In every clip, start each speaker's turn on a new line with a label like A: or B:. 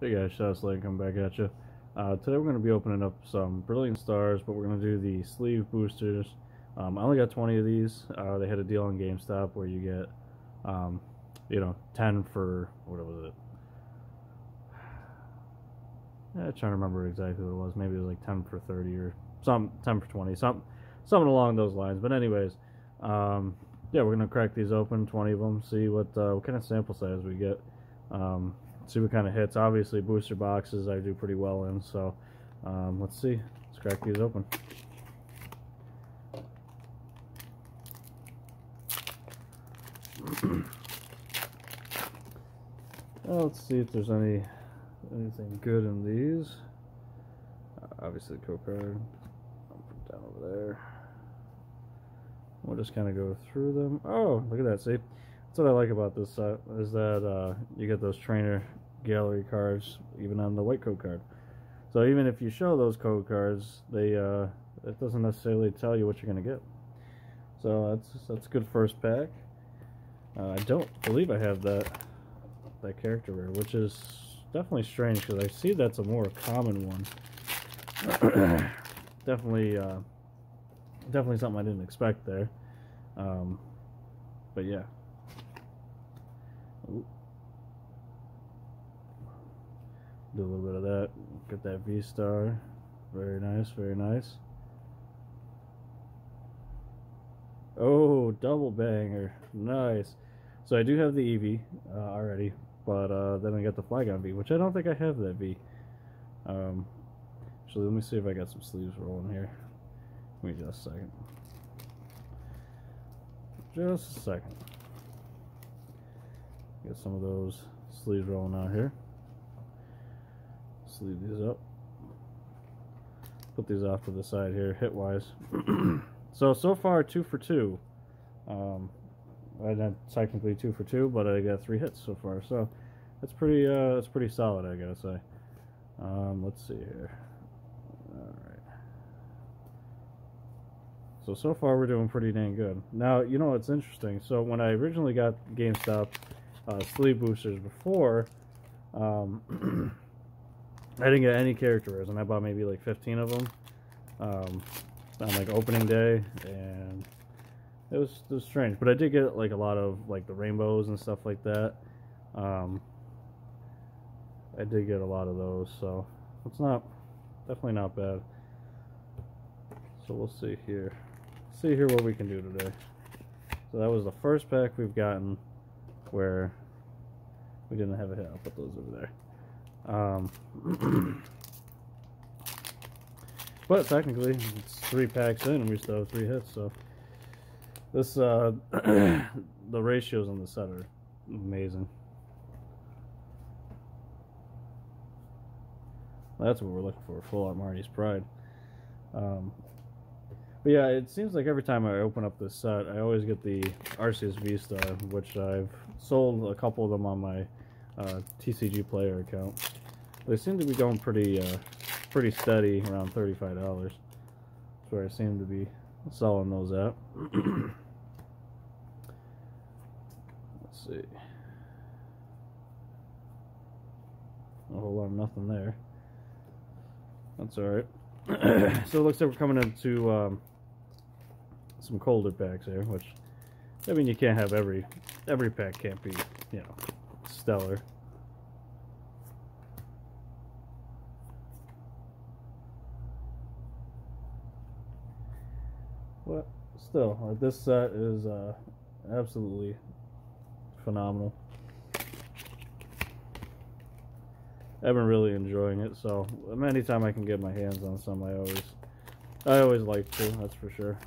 A: Hey guys, Slade coming back at you. Uh, today we're going to be opening up some Brilliant Stars, but we're going to do the sleeve boosters. Um, I only got 20 of these. Uh, they had a deal on GameStop where you get, um, you know, 10 for, what was it? I'm trying to remember exactly what it was. Maybe it was like 10 for 30 or some 10 for 20, something, something along those lines. But anyways, um, yeah, we're going to crack these open, 20 of them, see what, uh, what kind of sample size we get. Um, see what kind of hits. Obviously, booster boxes I do pretty well in, so um, let's see. Let's crack these open. well, let's see if there's any anything good in these. Uh, obviously, the code card. I'll put down over there. We'll just kind of go through them. Oh, look at that! See, that's what I like about this set is that uh, you get those trainer gallery cards even on the white code card. So even if you show those code cards, they uh, it doesn't necessarily tell you what you're gonna get. So that's that's good first pack. Uh, I don't believe I have that that character rare, which is definitely strange because I see that's a more common one. definitely, uh, definitely something I didn't expect there. Um, but yeah. Ooh. Do a little bit of that. Get that V star. Very nice, very nice. Oh, double banger. Nice. So I do have the EV uh, already, but uh, then I got the Flygon V, which I don't think I have that V. Um, actually, let me see if I got some sleeves rolling here. Give me just a second. Just a second. Get some of those sleeves rolling out here. Sleeve these up. Put these off to the side here, hit wise. so, so far, two for two. Um, I not technically two for two, but I got three hits so far. So, that's pretty, uh, that's pretty solid, I gotta say. Um, let's see here. Alright. So, so far we're doing pretty dang good. Now, you know what's interesting? So, when I originally got GameStop uh, sleeve boosters before, um, I didn't get any characters, and I bought maybe like 15 of them um, on like opening day, and it was it was strange. But I did get like a lot of like the rainbows and stuff like that. Um, I did get a lot of those, so it's not definitely not bad. So we'll see here. See here what we can do today. So that was the first pack we've gotten where we didn't have a hit. I'll put those over there. Um, but technically, it's three packs in and we still have three hits, so this, uh, the ratios on the set are amazing. That's what we're looking for, full art Marnie's Pride. Um, but yeah, it seems like every time I open up this set, I always get the Arceus V-Star, which I've sold a couple of them on my uh, TCG player account. They seem to be going pretty uh, pretty steady around $35. That's where I seem to be selling those at. Let's see. A whole lot of nothing there. That's alright. so it looks like we're coming into um, some colder packs here, which I mean you can't have every every pack can't be, you know, stellar. But still, like this set is uh, absolutely phenomenal. I've been really enjoying it, so anytime I can get my hands on some, I always, I always like to. That's for sure.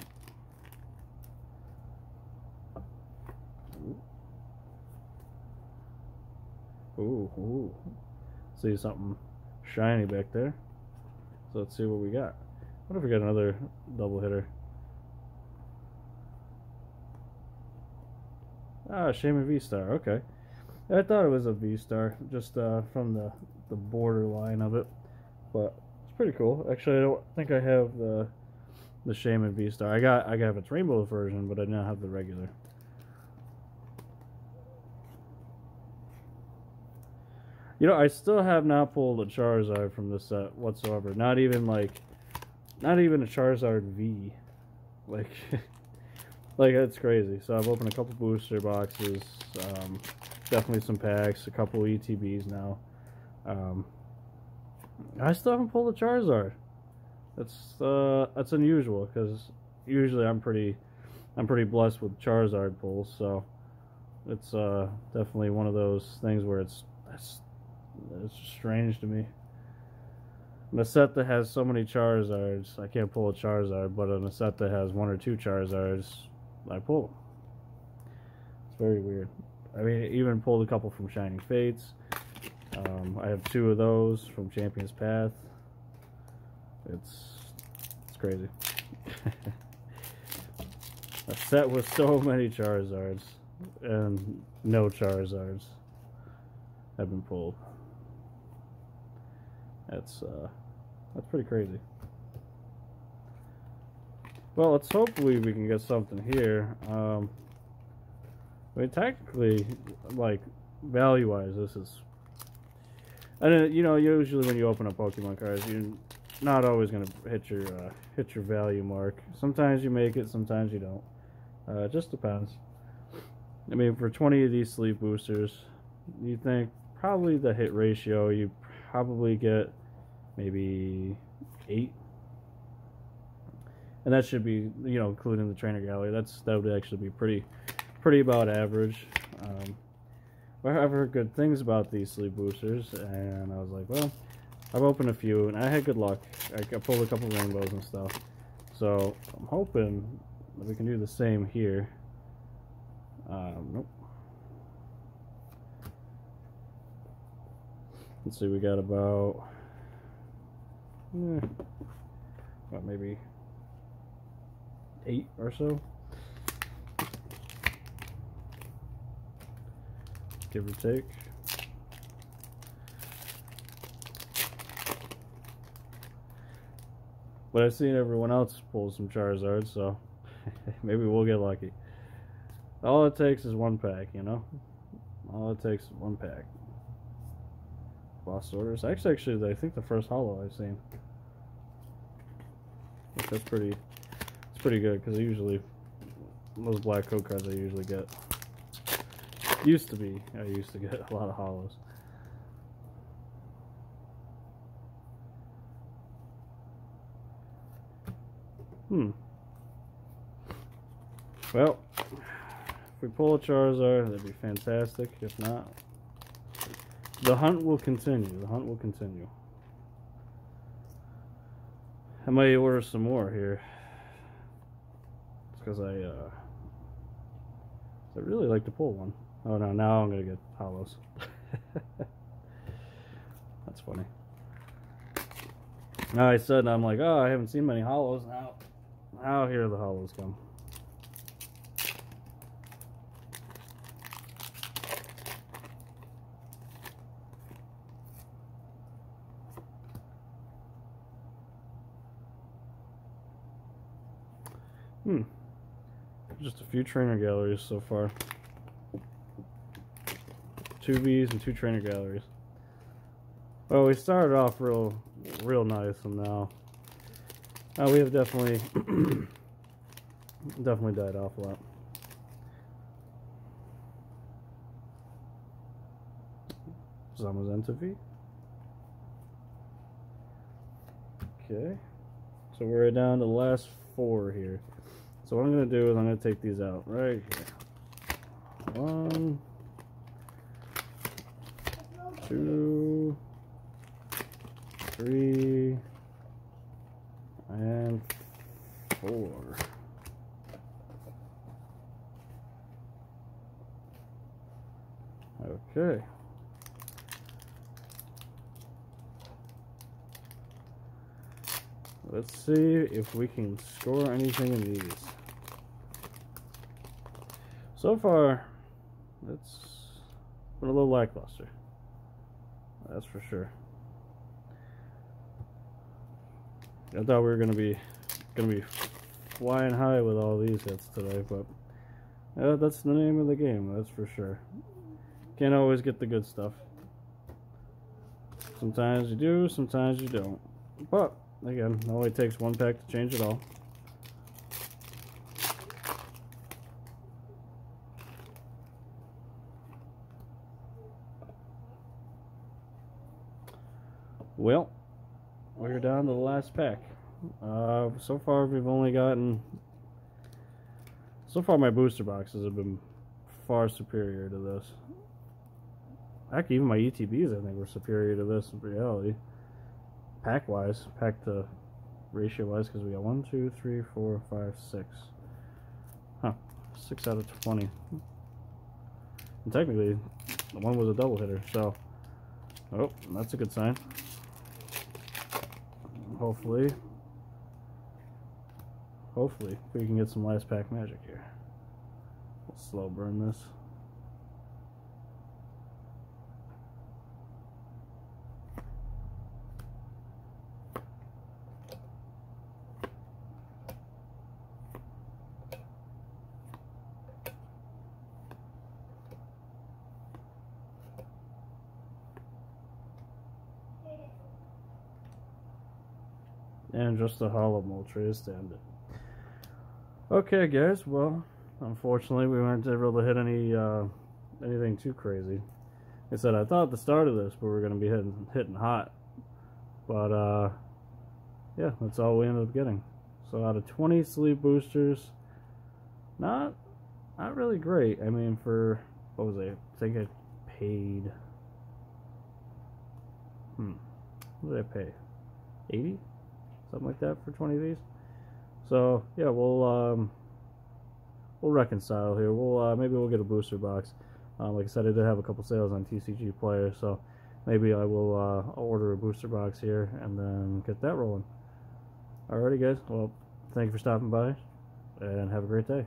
A: Ooh, ooh. See something shiny back there. So let's see what we got. What if we got another double hitter? Ah, Shaymin V-Star, okay. I thought it was a V-Star, just uh, from the, the borderline of it. But it's pretty cool. Actually, I don't think I have the the Shaymin V-Star. I got I got its rainbow version, but I don't have the regular. You know, I still have not pulled a Charizard from this set whatsoever. Not even like, not even a Charizard V. Like, like that's crazy. So I've opened a couple booster boxes, um, definitely some packs, a couple ETBs now. Um, I still haven't pulled a Charizard. That's uh, that's unusual because usually I'm pretty, I'm pretty blessed with Charizard pulls. So it's uh, definitely one of those things where it's it's, it's strange to me. In a set that has so many Charizards, I can't pull a Charizard, but a set that has one or two Charizards, I pull. It's very weird. I mean, even pulled a couple from Shining Fates. Um, I have two of those from Champion's Path. It's it's crazy. a set with so many Charizards and no Charizards have been pulled. That's uh, that's pretty crazy. Well, let's hopefully we can get something here. Um, I mean, technically, like value-wise, this is. And you know, usually when you open up Pokemon cards, you're not always gonna hit your uh, hit your value mark. Sometimes you make it, sometimes you don't. Uh, it just depends. I mean, for 20 of these sleeve boosters, you think probably the hit ratio you probably get maybe eight. And that should be you know including the trainer gallery that's that would actually be pretty pretty about average. Um, i've heard good things about these sleeve boosters and i was like well i've opened a few and i had good luck. I pulled a couple rainbows and stuff. So i'm hoping that we can do the same here. Um, nope Let's see, we got about, eh, about maybe eight or so. Give or take. But I've seen everyone else pull some Charizard, so maybe we'll get lucky. All it takes is one pack, you know? All it takes is one pack. Lost Orders. Actually, actually, I think the first holo I've seen. That's pretty. It's pretty good because usually those black code cards I usually get. Used to be, I used to get a lot of holos. Hmm. Well, if we pull a Charizard, that'd be fantastic. If not, the hunt will continue. The hunt will continue. I might order some more here. It's because I, uh, I really like to pull one. Oh no, now I'm gonna get holos. That's funny. Now I said, I'm like, oh, I haven't seen many holos. Now, now here the holos come. Hmm. Just a few trainer galleries so far. Two V's and two trainer galleries. Well, we started off real, real nice, and now, now we have definitely, definitely died off a lot. Zamazenta V. Okay, so we're down to the last four here. So what I'm going to do is I'm going to take these out right here. One, two, three, and four. Okay. Let's see if we can score anything in these. So far, it's been a little lackluster. That's for sure. I thought we were gonna be gonna be flying high with all these hits today, but yeah, that's the name of the game. That's for sure. Can't always get the good stuff. Sometimes you do, sometimes you don't. But, again, it only takes one pack to change it all. Well, we're down to the last pack. Uh, so far, we've only gotten. So far, my booster boxes have been far superior to this. Heck, even my ETBs, I think, were superior to this in reality. Pack wise, pack to ratio wise, because we got one, two, three, four, five, six. Huh, six out of 20. And technically, the one was a double hitter, so. Oh, that's a good sign hopefully, hopefully we can get some last pack magic here. We'll slow burn this. And just a holo Moltres stand it. Okay, guys. Well, unfortunately, we weren't able to hit any uh, anything too crazy. I said I thought at the start of this we were going to be hitting hitting hot, but uh, yeah, that's all we ended up getting. So out of 20 sleeve boosters, not not really great. I mean, for what was it? I think I paid. Hmm. What did I pay? 80? Something like that for 20 of these. So yeah, we'll um, we'll reconcile here. We'll uh, maybe we'll get a booster box. Uh, like I said, I did have a couple sales on TCG Player, so maybe I will uh, order a booster box here and then get that rolling. Alrighty, guys. Well, thank you for stopping by, and have a great day.